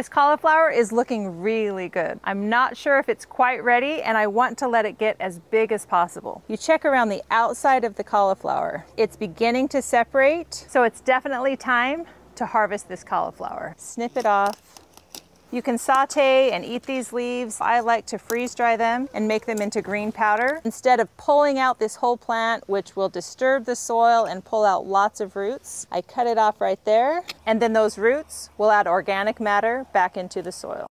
This cauliflower is looking really good. I'm not sure if it's quite ready and I want to let it get as big as possible. You check around the outside of the cauliflower. It's beginning to separate, so it's definitely time to harvest this cauliflower. Snip it off. You can saute and eat these leaves. I like to freeze dry them and make them into green powder instead of pulling out this whole plant, which will disturb the soil and pull out lots of roots. I cut it off right there, and then those roots will add organic matter back into the soil.